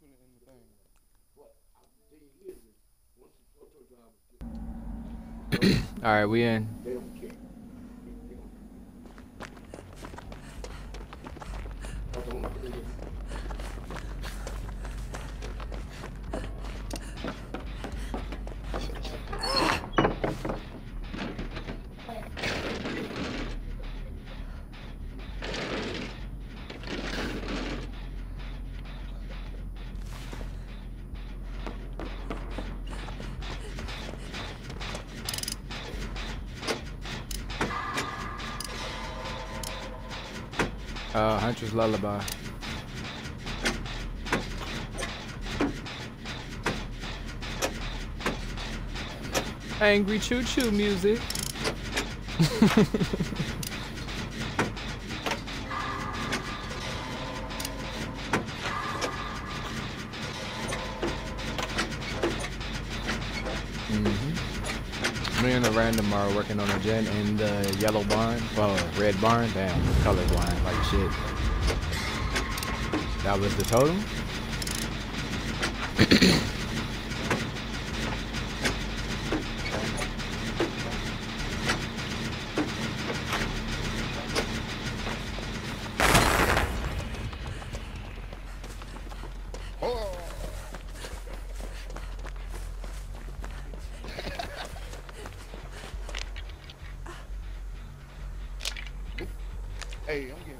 put it in the thing. All right, we in. Uh, Huntress Lullaby. Angry choo choo music. Me and the random are working on a gen in the uh, yellow barn, well, red barn. Damn, colorblind like shit. That was the totem. Hey, I'm getting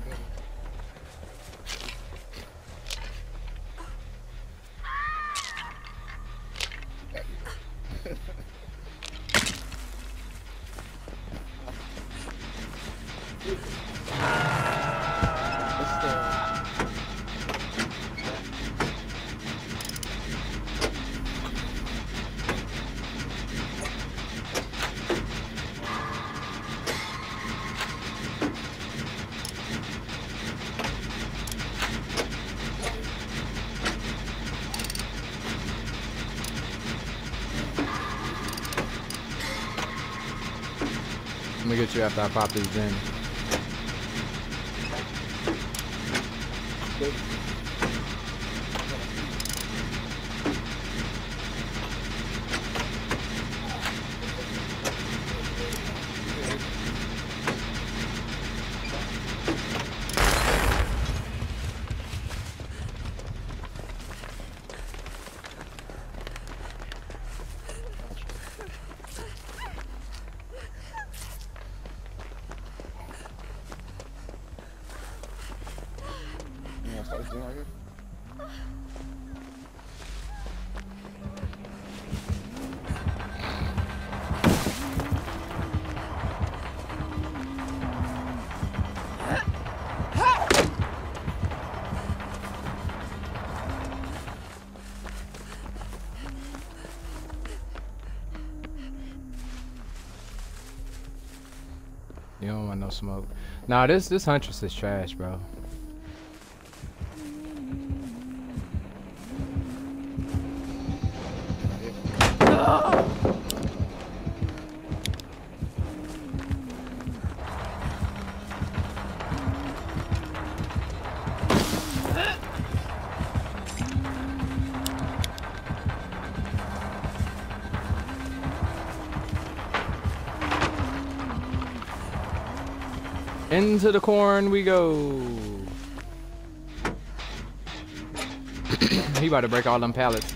Let me get you after I pop this gen. You don't want no smoke. Nah, this this huntress is trash, bro. Into the corn we go. he about to break all them pallets.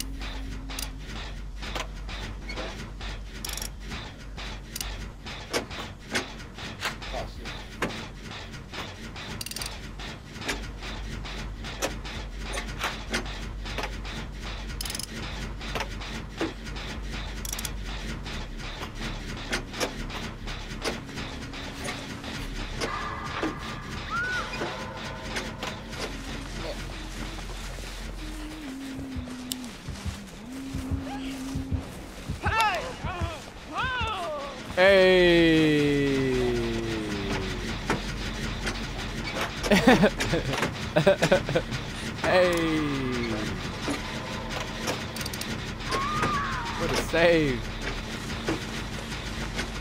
Hey. hey. What a save.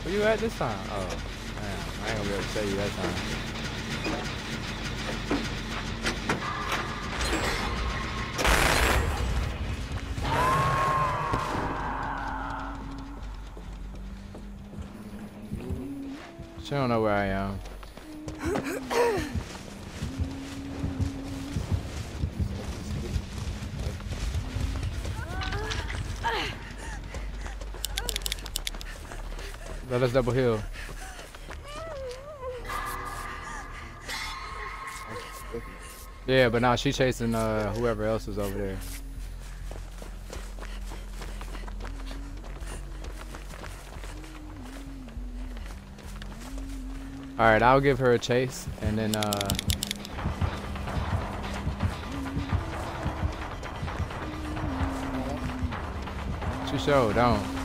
Where you at this time? Oh, damn. I ain't gonna be able to save you that time. She don't know where I am. Let us double heal. Yeah, but now she chasing uh, whoever else is over there. All right, I'll give her a chase, and then uh, she showed don't.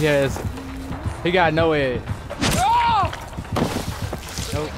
He has. He got no head. Nope.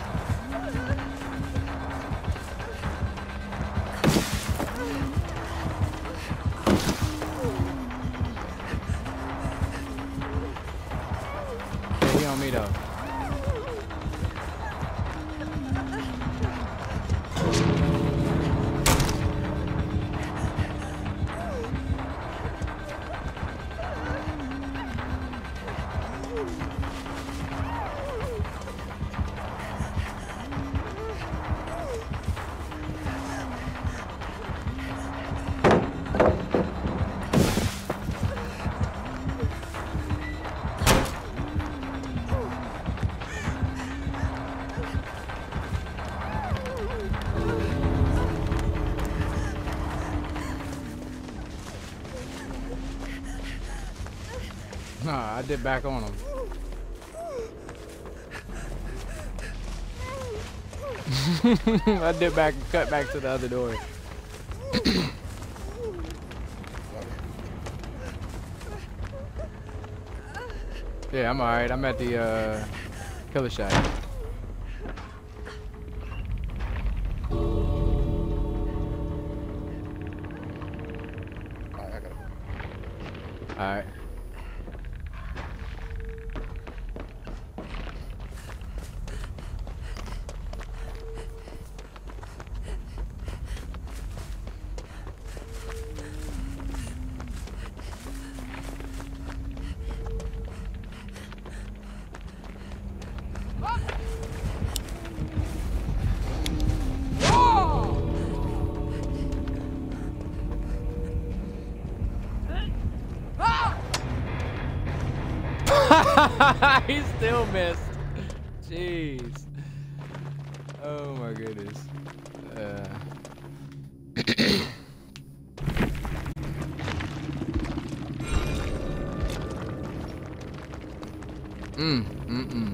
Nah, I did back on him. I did back, cut back to the other door. yeah, I'm alright. I'm at the uh, killer shack. Alright, he still missed. Jeez. Oh my goodness. Uh. mm, mm, mm.